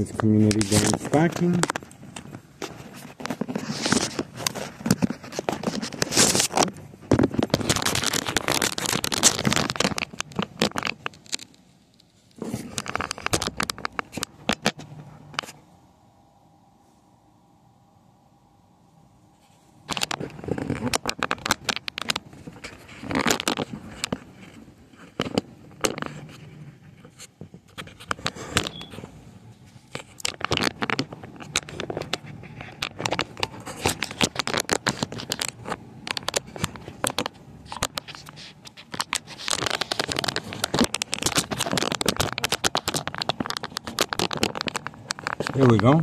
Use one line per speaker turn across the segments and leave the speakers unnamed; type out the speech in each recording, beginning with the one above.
It's community day stocking. Here we go.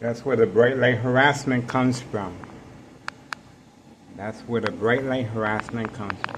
That's where the bright light harassment comes from. That's where the bright light harassment comes from.